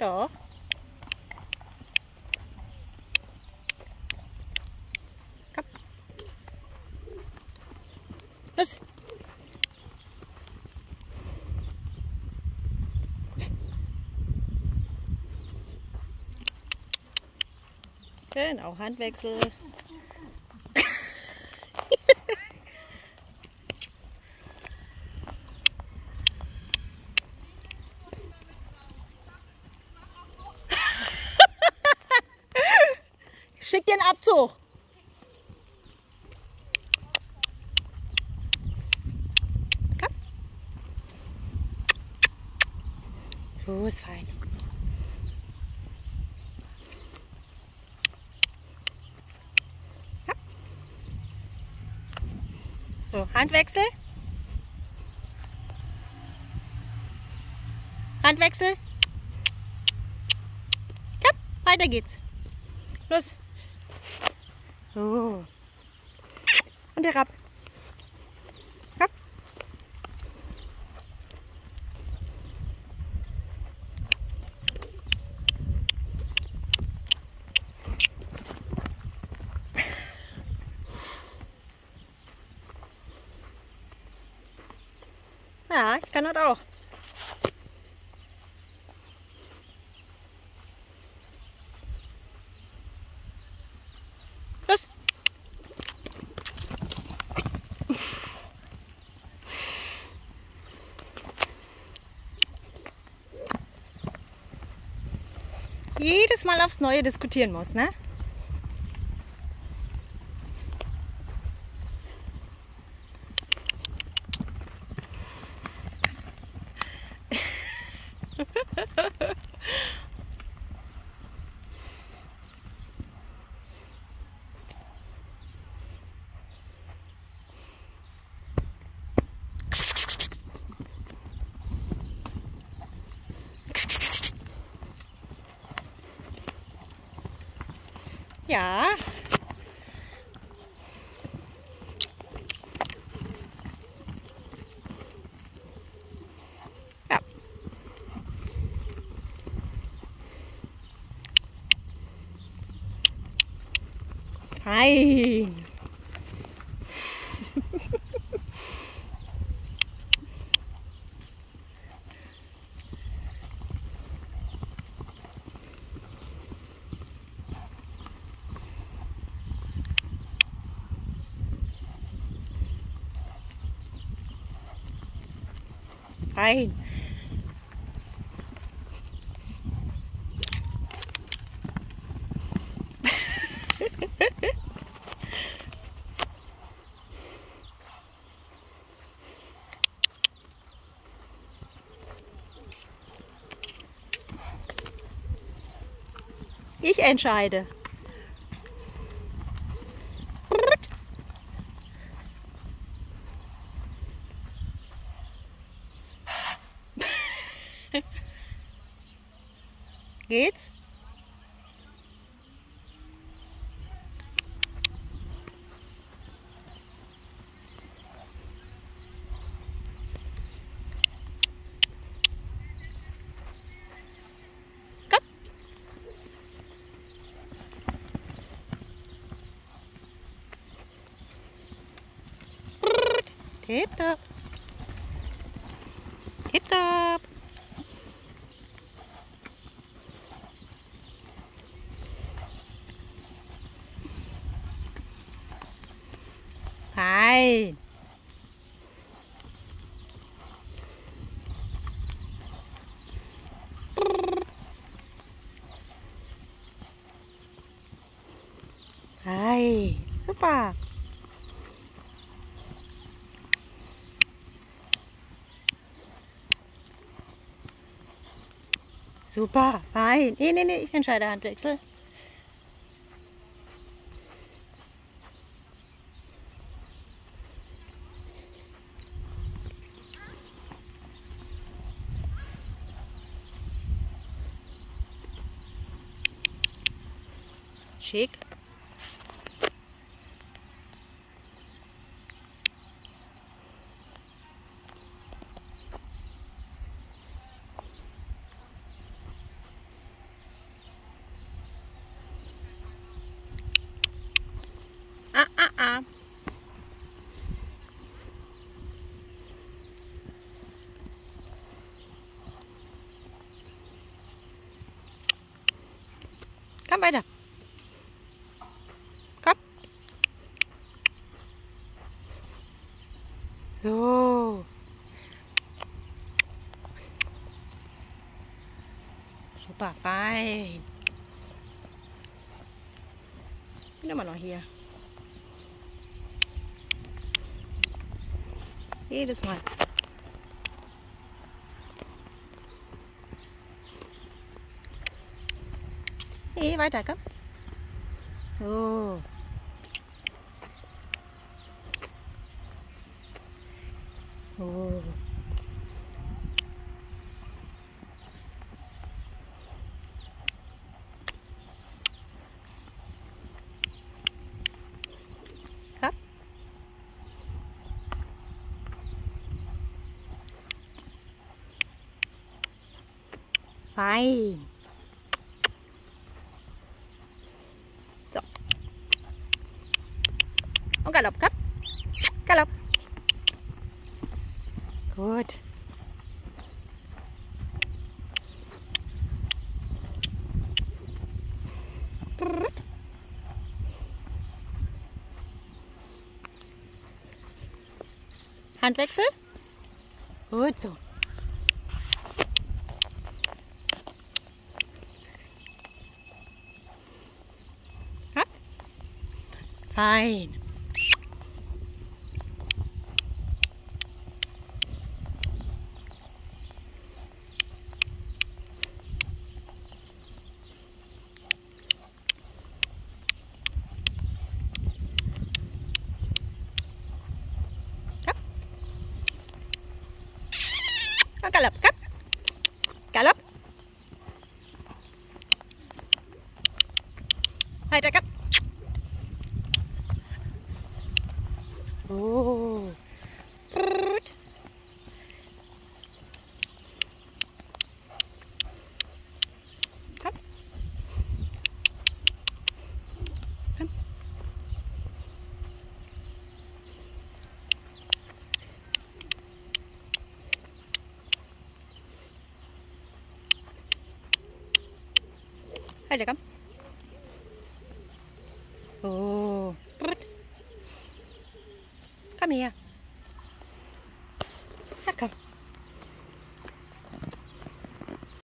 Doch. Komm. Los. Genau, Handwechsel. Schick einen Abzug. Komm. So ist fein. Komm. So, Handwechsel. Handwechsel. Komm, weiter geht's. Los. So. Und herab. Komm. Ja, ich kann das auch. Los. Jedes Mal aufs Neue diskutieren muss, ne? dạ, dạ. Hi. Nein. Ich entscheide. Geht's? Tip top. Tip top. Super. Super, fein. Nee, nee, nee, ich entscheide Handwechsel. Schick. ไปเด้อครับโอ้สุปาไฟนี่ได้มาหรอเฮีย Jedes Mal. ý vai trả cấp ừ. Ừ. phải Galopp. Gut. Handwechsel. Gut so. Fein. nó cà lập cấp cà lấp. Hai trái cấp oh. ada kan oh kami ya.